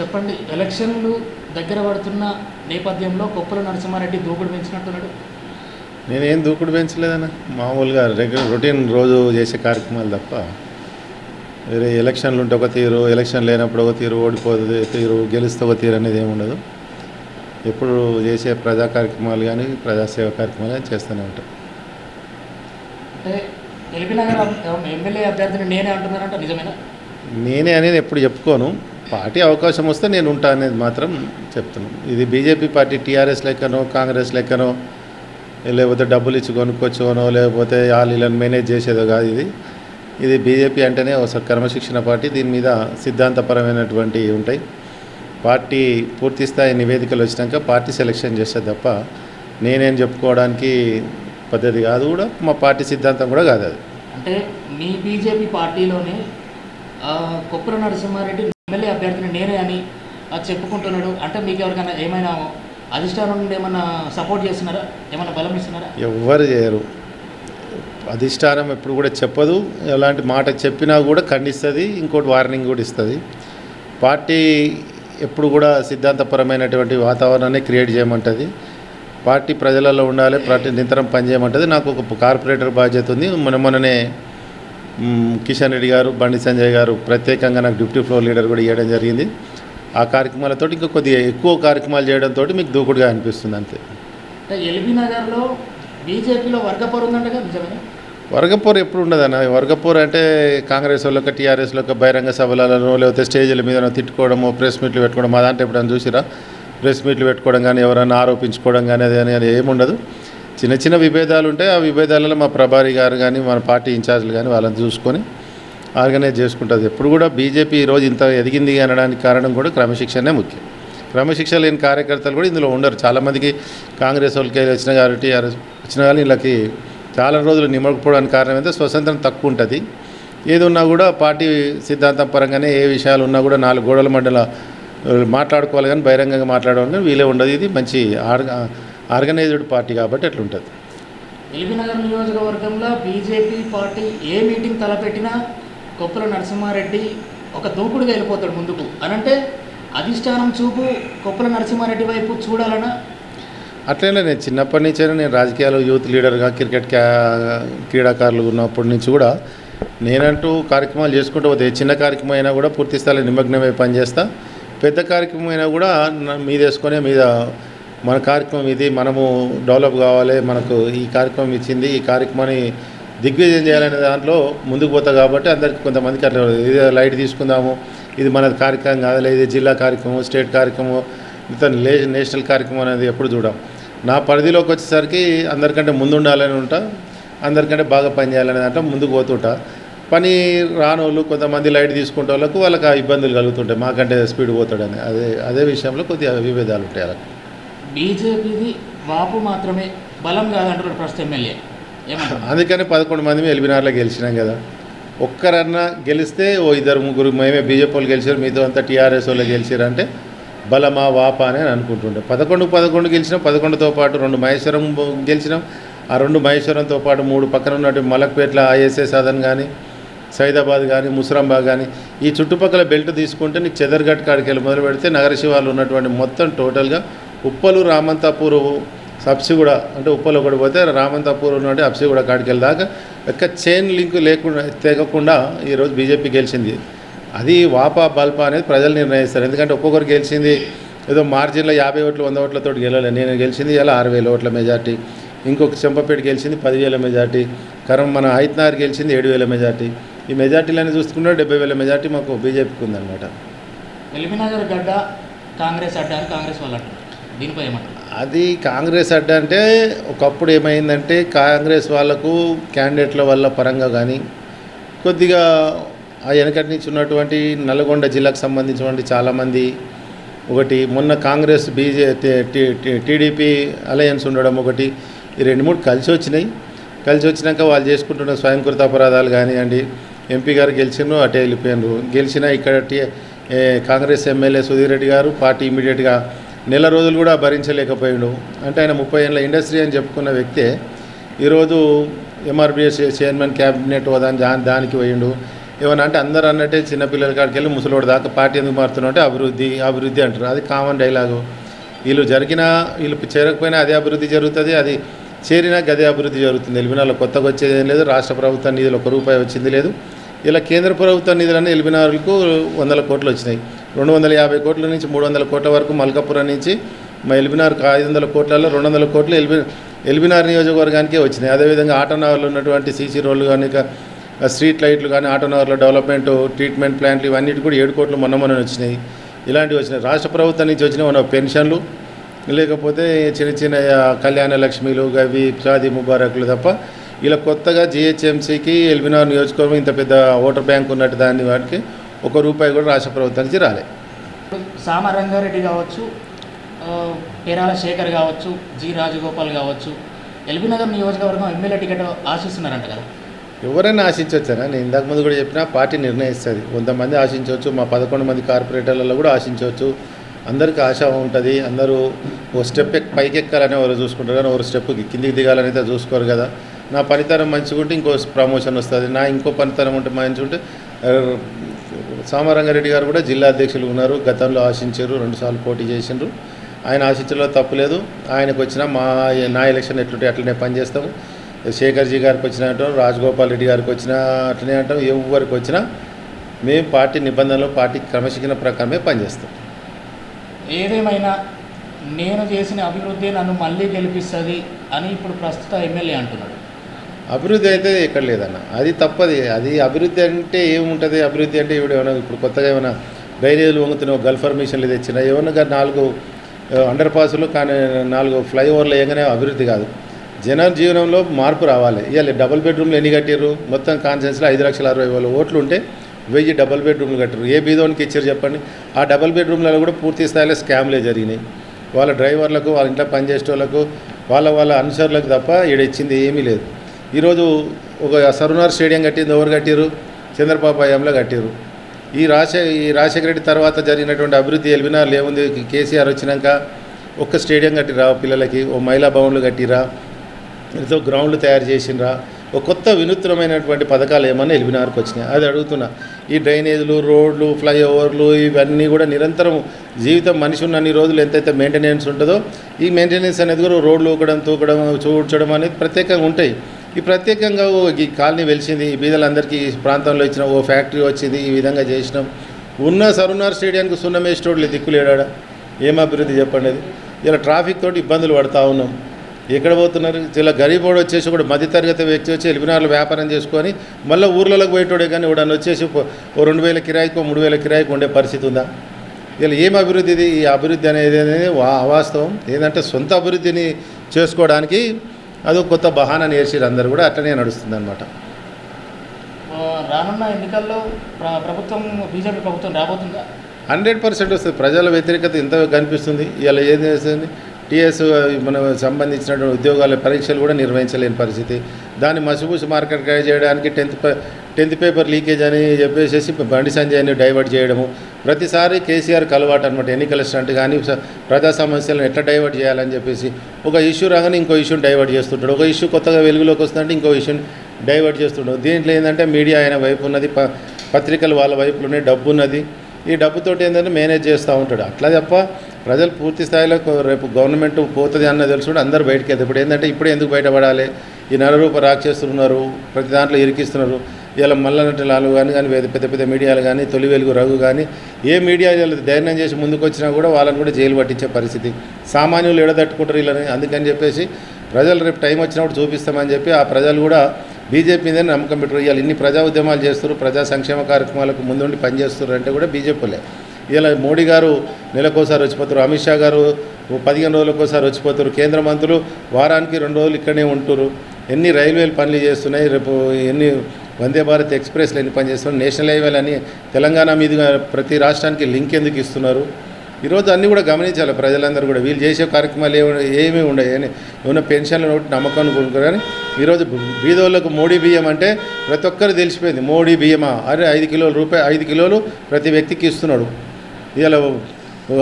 చెప్పండి ఎలక్షన్లు దగ్గర పడుతున్న నేపథ్యంలో కొప్పుల నరసింహారెడ్డి దూకుడు పెంచినట్టున్నాడు. నేనేం దూకుడు పెంచలేదన్న. మామూలుగా రెగ్యులర్ రొటీన్ రోజు చేసే కార్యక్రమాలు తప్ప వేరే ఎలక్షన్లు ఉంటే ఒక తీరు ఎలక్షన్ లేనప్పుడు ఒక తీరు ఓడిపోతుంది తీరు గెలిస్తే ఒక తీరు అనేది ఏమి ఉండదు. ఎప్పుడు చేసే ప్రజా కార్యక్రమాలు కానీ ప్రజాసేవ కార్యక్రమాలు కానీ చేస్తూనే ఉంటాం. అంటే ఎల్బీ నగర్ అబ్- ఎమ్మెల్యే అభ్యర్థిని నేనే అంటున్నారంట నిజమేనా? నేనే అనేది ఎప్పుడు చెప్పుకోను. పార్టీ అవకాశం వస్తే నేను ఉంటా అనేది మాత్రం చెప్తున్నాను. ఇది బీజేపీ పార్టీ టీఆర్ఎస్ లెక్కనో కాంగ్రెస్ లెక్కనో లేకపోతే డబ్బులు ఇచ్చి కొనుక్కొచ్చుకోనో లేకపోతే వాళ్ళని మేనేజ్ చేసేదో కాదు ఇది. ఇది బీజేపీ అంటేనే ఒక క్రమశిక్షణ పార్టీ దీని మీద సిద్ధాంతపరమైనటువంటి ఉంటాయి. పార్టీ పూర్తి స్థాయి నివేదికలు వచ్చినాక పార్టీ సెలెక్షన్ చేస్తే తప్ప నేనేం చెప్పుకోవడానికి పద్ధతి కాదు కూడా మా పార్టీ సిద్ధాంతం కూడా కాదు అది. అంటే మీ బీజేపీ పార్టీలోనే కొప్పర నరసింహారెడ్డి ఎమ్మెల్యే అభ్యర్థిని నేనే అని చెప్పుకుంటున్నాడు. అంటే మీకు ఎవరికైనా ఏమైనా అధిష్టానం నుండి ఏమైనా సపోర్ట్ చేస్తున్నారా? ఏమైనా బలం ఇస్తున్నారా? ఎవ్వరు చేయరు. అధిష్టానం ఎప్పుడు కూడా చెప్పదు. ఎలాంటి మాట చెప్పినా కూడా ఖండిస్తుంది. ఇంకోటి వార్నింగ్ కూడా ఇస్తుంది. పార్టీ ఎప్పుడు కూడా సిద్ధాంతపరమైనటువంటి వాతావరణాన్ని క్రియేట్ చేయమంటుంది. పార్టీ ప్రజలలో ఉండాలి పార్టీ నిరంతరం పనిచేయమంటుంది. నాకు ఒక కార్పొరేటర్ బాధ్యత ఉంది. మొన్న మొన్ననే కిషన్ రెడ్డి గారు బండి సంజయ్ గారు ప్రత్యేకంగా నాకు డిప్యూటీ ఫ్లోర్ లీడర్ కూడా ఇవ్వడం జరిగింది. ఆ కార్యక్రమాలతో ఇంకా కొద్దిగా ఎక్కువ కార్యక్రమాలు చేయడంతో మీకు దూకుడుగా అనిపిస్తుంది అంతే. ఎల్బీ నగర్లో బీజేపీలో వర్గపరు ఉందంటగా నిజమేనా? వర్గపూర్ ఎప్పుడు ఉండదన్న. వర్గపూర్ అంటే కాంగ్రెస్ వాళ్ళకి టీఆర్ఎస్ యొక్క బహిరంగ సభలలో లేకపోతే స్టేజ్ల మీద తిట్టుకోవడము ప్రెస్ మీట్లు పెట్టుకోవడం మా దాంట్లో ఎప్పుడైనా చూసిరా? ప్రెస్ మీట్లు పెట్టుకోవడం కానీ ఎవరైనా ఆరోపించుకోవడం కానీ అది అని ఏముండదు. చిన్న చిన్న విభేదాలు ఉంటాయి. ఆ విభేదాలలో మా ప్రభారి గారు కానీ మన పార్టీ ఇన్ఛార్జ్లు కానీ వాళ్ళని చూసుకొని ఆర్గనైజ్ చేసుకుంటుంది. ఎప్పుడు కూడా బీజేపీ ఈరోజు ఇంత ఎదిగింది అనడానికి కారణం కూడా క్రమశిక్షణే ముఖ్యం. క్రమశిక్షణ లేని కార్యకర్తలు కూడా ఇందులో ఉండరు. చాలామందికి కాంగ్రెస్ వాళ్ళకి వచ్చిన కానీ వచ్చిన కానీ వీళ్ళకి చాలా రోజులు నిమ్మకపోవడానికి కారణం అయితే స్వతంత్రం తక్కువ ఉంటుంది. ఏది ఉన్నా కూడా పార్టీ సిద్ధాంతం పరంగానే ఏ విషయాలు ఉన్నా కూడా నాలుగు గోడల మండల మాట్లాడుకోవాలి కానీ బహిరంగంగా మాట్లాడాలని కానీ వీలే ఉండదు. ఇది మంచి ఆర్గ ఆర్గనైజ్డ్ పార్టీ కాబట్టి అట్లుంటుంది. ఎల్బీ నగర్ నియోజకవర్గంలో బీజేపీ పార్టీ ఏ మీటింగ్ తలపెట్టినా కొప్పుల నరసింహారెడ్డి ఒక దూకుడుగా వెళ్ళిపోతాడు ముందుకు. అనంటే అధిష్టానం చూపు కొప్పుల నరసింహారెడ్డి వైపు చూడాలనా? అట్లనే నేను చిన్నప్పటి నుంచే నేను రాజకీయాలు యూత్ లీడర్గా క్రికెట్ క్యా క్రీడాకారులు ఉన్నప్పటి నుంచి కూడా నేనంటూ కార్యక్రమాలు చేసుకుంటూ పోతే చిన్న కార్యక్రమం అయినా కూడా పూర్తి స్థాయిలో నిమగ్నమై పనిచేస్తా పెద్ద కార్యక్రమం అయినా కూడా నా- మీద వేసుకొని మీద మన కార్యక్రమం ఇది మనము డెవలప్ కావాలి మనకు ఈ కార్యక్రమం ఇచ్చింది ఈ కార్యక్రమాన్ని దిగ్విజయం చేయాలనే దాంట్లో ముందుకు పోతా కాబట్టి అందరికి కొంతమందికి అట్లా ఇది లైట్ తీసుకుందాము ఇది మన కార్యక్రమం కాదు ఇది జిల్లా కార్యక్రమం స్టేట్ కార్యక్రమం ఇతను లే నేషనల్ కార్యక్రమం అనేది ఎప్పుడు చూడం. నా పరిధిలోకి వచ్చేసరికి అందరికంటే ముందు ఉండాలని ఉంటా అందరికంటే బాగా పనిచేయాలని దాంట్లో ముందుకు పోతుంటా. పని రానోళ్ళు కొంతమంది లైట్ తీసుకుంటే వాళ్ళకు వాళ్ళకి ఆ ఇబ్బందులు కలుగుతుంటాయి మాకంటే స్పీడ్ పోతాడని. అదే అదే విషయంలో కొద్దిగా విభేదాలు ఉంటాయి అలా బీజేపీది వాపు మాత్రమే బలం కాదంటున్నాడు ప్రస్తుత ఎమ్మెల్యే. ఏమంటారు? అందుకని పదకొండు మంది ఎల్బినార్లో గెలిచినాం కదా. ఒక్కరన్నా గెలిస్తే ఓ ఇద్దరు ముగ్గురు మేమే బీజేపీ వాళ్ళు గెలిచారు మీతో అంతా టీఆర్ఎస్ వాళ్ళు గెలిచారు అంటే బలమా వాపా అని అనుకుంటుండే. పదకొండు పదకొండు గెలిచినాం పదకొండుతో పాటు రెండు మహేశ్వరం గెలిచినాం. ఆ రెండు మహేశ్వరంతో పాటు మూడు పక్కన ఉన్నటువంటి మలక్పేట్ల ఐఎస్ఏ సాధన్ కానీ సైదాబాద్ కానీ ముసరాంబాగ్ కానీ ఈ చుట్టుపక్కల బెల్ట్ తీసుకుంటే నీకు చెదర్గట్ కాడికి వెళ్ళి మొదలు పెడితే నగర శివార్లు ఉన్నటువంటి మొత్తం టోటల్గా ఉప్పలు రామంతాపూర్ సబ్సిగూడ అంటే ఉప్పలు ఒకటి పోతే రామంతాపూర్ నుండి అప్సిగూడ కాడికి వెళ్ళి దాకా చైన్ లింక్ లేకుండా తెగకుండా ఈరోజు బీజేపీ గెలిచింది. అది వాపా బల్పా అనేది ప్రజలు నిర్ణయిస్తారు. ఎందుకంటే ఒక్కొక్కరు గెలిచింది ఏదో మార్జిన్లో యాభై ఓట్లు వంద ఓట్లతో గెలవలే. నేను గెలిచింది ఇలా ఆరు వేల ఓట్ల మెజార్టీ. ఇంకొక చెంపపేట గెలిచింది పదివేల మెజార్టీ. కరం మన హైత్నార్ గెలిచింది ఏడు వేల మెజార్టీ. ఈ మెజార్టీలని చూసుకుంటే డెబ్బై వేల మెజార్టీ మాకు బీజేపీకి ఉందన్నమాట. ఎల్బీనగర్ గడ్డ కాంగ్రెస్ అడ్డా కాంగ్రెస్ వాళ్ళు దీనిపై ఏమంటారు అది కాంగ్రెస్ అడ్డ అంటే ఒకప్పుడు ఏమైందంటే కాంగ్రెస్ వాళ్ళకు క్యాండిడేట్ల వల్ల పరంగా కానీ కొద్దిగా ఆ వెనకటి నుంచి ఉన్నటువంటి నల్గొండ జిల్లాకు సంబంధించినటువంటి చాలామంది ఒకటి మొన్న కాంగ్రెస్ బీజే టీడీపీ అలయన్స్ ఉండడం ఒకటి ఈ రెండు మూడు కలిసి వచ్చినాయి. కలిసి వచ్చినాక వాళ్ళు చేసుకుంటున్న స్వయంకృత అపరాధాలు కానివ్వండి ఎంపీ గారు గెలిచిండ్రు అటే వెళ్ళిపోయినారు. గెలిచిన ఇక్కడ T Congress MLA Sudheer Reddy గారు పార్టీ ఇమీడియట్గా నెల రోజులు కూడా భరించలేకపోయాడు. అంటే ఆయన ముప్పై ఏళ్ళ ఇండస్ట్రీ అని చెప్పుకున్న వ్యక్తే ఈరోజు ఎంఆర్బిఎస్ చైర్మన్ క్యాబినెట్ దాని దానికి పోయిండు. ఏమన్నా అంటే అందరూ అన్నట్టే చిన్నపిల్లల కాడికి వెళ్ళి ముసలోడు దాకా పార్టీ ఎందుకు మారుతున్నా అంటే అభివృద్ధి అభివృద్ధి అంటారు అది కామన్ డైలాగు. వీళ్ళు జరిగినా వీళ్ళు చేరకపోయినా అదే అభివృద్ధి జరుగుతుంది అది చేరినా గదే అభివృద్ధి జరుగుతుంది. ఎలిమినార్లో కొత్తగా వచ్చేది ఏం లేదు రాష్ట్ర ప్రభుత్వం నిధులు ఒక రూపాయి వచ్చింది లేదు. ఇలా కేంద్ర ప్రభుత్వ నిధులన్నీ ఎలిమినార్లకు వందల కోట్లు వచ్చినాయి. రెండు వందల యాభై కోట్ల నుంచి మూడు వందల కోట్ల వరకు మల్కాపురం నుంచి మా ఎల్బినార్కు ఐదు వందల కోట్లలో రెండు వందల కోట్లు ఎల్బి ఎల్బినార్ నియోజకవర్గానికే వచ్చినాయి. అదేవిధంగా ఆటోనగర్లో ఉన్నటువంటి సీసీ రోడ్లు కానీ స్ట్రీట్ లైట్లు కానీ ఆటోనగర్లో డెవలప్మెంట్ ట్రీట్మెంట్ ప్లాంట్లు ఇవన్నిటి కూడా ఏడు కోట్లు మొన్న మొన్న వచ్చినాయి. ఇలాంటివి వచ్చినాయి. రాష్ట్ర ప్రభుత్వం నుంచి వచ్చిన మన పెన్షన్లు లేకపోతే చిన్న చిన్న కళ్యాణ లక్ష్మిలు గవి షాదీ ముబారకులు తప్ప ఇలా కొత్తగా జిహెచ్ఎంసీకి ఎల్బినార్ నియోజకవర్గం ఇంత పెద్ద ఓటర్ బ్యాంక్ ఉన్నట్టు దాన్ని వాటికి ఒక రూపాయి కూడా రాష్ట్ర ప్రభుత్వం నుంచి రాలే. సామ రంగారెడ్డి కావచ్చు పేరాల శేఖర్ కావచ్చు జి రాజగోపాల్ కావచ్చు ఎల్బీనగర్ నియోజకవర్గం ఎమ్మెల్యే టికెట్ ఆశిస్తున్నారంట కదా. ఎవరైనా ఆశించవచ్చనా? నేను ఇందాక ముందు కూడా చెప్పినా పార్టీ నిర్ణయిస్తుంది. కొంతమంది ఆశించవచ్చు మా పదకొండు మంది కార్పొరేటర్లలో కూడా ఆశించవచ్చు. అందరికీ ఆశ ఉంటుంది అందరూ ఓ స్టెప్ పైకి ఎక్కాలని ఎవరు చూసుకుంటారు కానీ ఒక స్టెప్ కిందికి దిగాలని అయితే చూసుకోరు కదా. నా పనితనం మంచిగుంటే ఇంకో ప్రమోషన్ వస్తుంది. నా ఇంకో పనితనం ఉంటే మంచిగుంటే ఉంటే గారు కూడా జిల్లా అధ్యక్షులు ఉన్నారు. గతంలో ఆశించారు రెండుసార్లు పోటీ చేసిండ్రు. ఆయన ఆశించడంలో తప్పులేదు ఆయనకు వచ్చిన మా నా ఎలక్షన్ ఎట్లుంటే అట్లనే పనిచేస్తాము. శేఖర్జీ గారికి వచ్చిన అంటాం రాజగోపాల్ రెడ్డి గారికి వచ్చిన అట్లనే అంటాం ఎవరికి వచ్చినా మేము పార్టీ నిబంధనలు పార్టీ క్రమశిక్షణ ప్రకారమే పనిచేస్తాం. ఏదేమైనా నేను చేసిన అభివృద్ధి నన్ను మళ్ళీ గెలిపిస్తుంది అని ఇప్పుడు ప్రస్తుత ఎమ్మెల్యే అంటున్నాడు. అభివృద్ధి అయితే ఎక్కడ లేదన్న. అది తప్పది. అది అభివృద్ధి అంటే ఏముంటుంది? అభివృద్ధి అంటే ఇప్పుడు ఏమైనా ఇప్పుడు కొత్తగా ఏమైనా డ్రైనేజీలు వంగుతున్నావు గల్ఫర్ మిషన్లు తెచ్చినా ఏమన్నా కానీ నాలుగు అండర్ పాసులు కానీ నాలుగు ఫ్లైఓవర్లు వేయగానే అభివృద్ధి కాదు. జన జీవనంలో మార్పు రావాలి. ఇవాళ డబుల్ బెడ్రూమ్లు ఎన్ని కట్టారు మొత్తం కాన్సెన్స్లో ఐదు లక్షల అరవై వేల ఓట్లు ఉంటే వెయ్యి డబుల్ బెడ్రూమ్లు కట్టారు ఏ బీదోనికి ఇచ్చారు చెప్పండి? ఆ డబుల్ బెడ్రూమ్లలో కూడా పూర్తి స్థాయిలో స్కామ్లే జరిగినాయి. వాళ్ళ డ్రైవర్లకు వాళ్ళ ఇంట్లో పనిచేసే వాళ్ళకు వాళ్ళ వాళ్ళ అనుసరులకు తప్ప ఈడ ఇచ్చింది ఏమీ లేదు. ఈరోజు ఒక సరునార్ స్టేడియం కట్టింది ఎవరు కట్టారు చంద్రబాబు హయాంలో కట్టారు ఈ రాజశే ఈ రాజశేఖర రెడ్డి తర్వాత జరిగినటువంటి అభివృద్ధి ఎల్బినార్లు లేముంది కేసీఆర్ వచ్చినాక ఒక్క స్టేడియం కట్టిరా పిల్లలకి ఓ మహిళా భవన్లు కట్టిరా ఏదో గ్రౌండ్లు తయారు చేసినరా ఒక కొత్త వినూత్నమైనటువంటి పథకాలు ఏమన్నా ఎల్బినార్కి వచ్చినాయి? అది అడుగుతున్నా. ఈ డ్రైనేజీలు రోడ్లు ఫ్లైఓవర్లు ఇవన్నీ కూడా నిరంతరం జీవితం మనిషి ఉన్నన్ని రోజులు ఎంతైతే మెయింటెనెన్స్ ఉంటుందో ఈ మెయింటెనెన్స్ అనేది కూడా రోడ్లు ఊకడం తూకడం చూడ్చడం అనేది ప్రత్యేకంగా ఉంటాయి. ఈ ప్రత్యేకంగా ఓ ఈ కాలనీ వెలిసింది. ఈ బీదలందరికీ ఈ ప్రాంతంలో ఇచ్చిన ఓ ఫ్యాక్టరీ వచ్చింది. ఈ విధంగా చేసినాం. ఉన్న సరునార్ స్టేడియానికి సున్నం వేసేటోళ్ళు దిక్కులేడా ఏం అభివృద్ధి చెప్పండి ఇలా ట్రాఫిక్ తోటి ఇబ్బందులు పడతా ఉన్నాం. ఎక్కడ పోతున్నారు? ఇలా గరీబోడు వచ్చేసి కూడా మధ్యతరగతి వ్యక్తి వచ్చి ఎలిమినార్లు వ్యాపారం చేసుకొని మళ్ళీ ఊర్లలోకి పోయేటోడే కానీ వాడు వచ్చేసి ఓ- రెండు వేల కిరాయికి మూడు వేల కిరాయికి ఉండే పరిస్థితి ఉందా? ఇలా ఏం అభివృద్ధి ఈ అభివృద్ధి అనేది అనేది వా- అవాస్తవం. ఏంటంటే సొంత అభివృద్ధిని చేసుకోవడానికి అదో కొత్త బహానా నేర్చిరు అందరు కూడా అట్లనే నడుస్తుంది అనమాట రానున్న ఎన్నికల్లో ప్ర- ప్రభుత్వం బీజేపీ ప్రభుత్వం రాబోతుందా? హండ్రెడ్ పర్సెంట్ వస్తుంది. ప్రజల వ్యతిరేకత ఎంత కనిపిస్తుంది. ఇలా ఏం చేస్తుంది? టీఎస్ మన సంబంధించినటువంటి ఉద్యోగాల పరీక్షలు కూడా నిర్వహించలేని పరిస్థితి. దాన్ని మసిపూసి మార్కెట్ చేయడానికి టెన్త్ టెన్త్ పేపర్ లీకేజ్ అని చెప్పేసి బండి సంజయ్ని డైవర్ట్ చేయడము. ప్రతిసారి కేసీఆర్కి అలవాటు అనమాట ఎన్నికల స్టంట్ కానీ ప్రజా సమస్యలను ఎట్లా డైవర్ట్ చేయాలని చెప్పేసి. ఒక ఇష్యూ రాగానే ఇంకో ఇష్యూని డైవర్ట్ చేస్తుంటాడు. ఒక ఇష్యూ కొత్తగా వెలుగులోకి వస్తుందంటే ఇంకో ఇష్యూని డైవర్ట్ చేస్తుంటాడు. దీంట్లో ఏంటంటే మీడియా ఆయన వైపు ఉన్నది ప పత్రికలు వాళ్ళ వైపులు ఉన్నాయి డబ్బు ఉన్నది. ఈ డబ్బుతోటి ఏంటంటే మేనేజ్ చేస్తూ ఉంటాడు. అట్లా తప్ప ప్రజలు పూర్తి స్థాయిలో రేపు గవర్నమెంట్ పోతుంది అన్న తెలుసు కూడా అందరూ బయటకెళ్తే వెళ్తారు. ఇప్పుడు ఏంటంటే ఇప్పుడు ఎందుకు బయటపడాలి? ఈ నరరూప రాక్షసులున్నారు ప్రతి దాంట్లో ఇరికిస్తున్నారు. ఇలా మల్లనటలాలు కానీ కానీ పెద్ద పెద్ద మీడియాలు కానీ తొలి వెలుగు రఘు కానీ ఏ మీడియా ధైర్యం చేసి ముందుకు వచ్చినా కూడా వాళ్ళని కూడా జైలు పట్టించే పరిస్థితి. సామాన్యులు ఎడదట్టుకుంటారు వీళ్ళని అందుకని చెప్పేసి ప్రజలు రేపు టైం వచ్చినప్పుడు చూపిస్తామని చెప్పి ఆ ప్రజలు కూడా బీజేపీ మీదనే నమ్మకం పెట్టారు ఇవాళ ఇన్ని ప్రజా ఉద్యమాలు చేస్తారు ప్రజా సంక్షేమ కార్యక్రమాలకు ముందుండి పనిచేస్తారు అంటే కూడా బీజేపీలే ఇలా మోడీ గారు నెలకోసారి వచ్చిపోతారు అమిత్ షా గారు ఓ పదిహేను రోజులకోసారి వచ్చిపోతారు కేంద్ర మంత్రులు వారానికి రెండు రోజులు ఇక్కడనే ఉంటారు ఎన్ని రైల్వేలు పనులు చేస్తున్నాయి రేపు ఎన్ని వందే భారత్ ఎక్స్ప్రెస్లు ఎన్ని పనిచేస్తున్నారు నేషనల్ హైవేలు అని తెలంగాణ మీదుగా ప్రతి రాష్ట్రానికి లింక్ ఎందుకు ఇస్తున్నారు? ఈరోజు అన్నీ కూడా గమనించాలి ప్రజలందరూ కూడా. వీళ్ళు చేసే కార్యక్రమాలు ఏమి ఏమీ ఉండవు. ఏమైనా పెన్షన్లు నోటి నమ్మకం కొనుక్కోరు ఈరోజు బీదోళ్ళకు మోడీ బియ్యం అంటే ప్రతి ఒక్కరు తెలిసిపోయింది. మోడీ బియ్యమా? అరే ఐదు కిలోల రూపాయి ఐదు కిలోలు ప్రతి వ్యక్తికి ఇస్తున్నాడు. ఇలా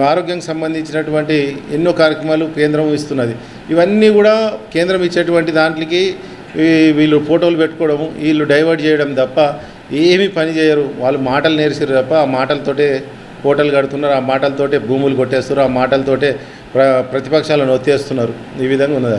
ఆరోగ్యం సంబంధించినటువంటి ఎన్నో కార్యక్రమాలు కేంద్రం ఇస్తున్నది. ఇవన్నీ కూడా కేంద్రం ఇచ్చేటువంటి దాంట్లోకి వీళ్ళు ఫోటోలు పెట్టుకోవడము వీళ్ళు డైవర్ట్ చేయడం తప్ప ఏమీ పని చేయరు. వాళ్ళు మాటలు నేర్చిర్రు తప్ప ఆ మాటలతోటే హోటల్ కడుతున్నారు ఆ మాటలతోటే భూములు కొట్టేస్తున్నారు ఆ మాటలతోటే ప్ర ప్రతిపక్షాలను ఒత్తేస్తున్నారు. ఈ విధంగా ఉన్నది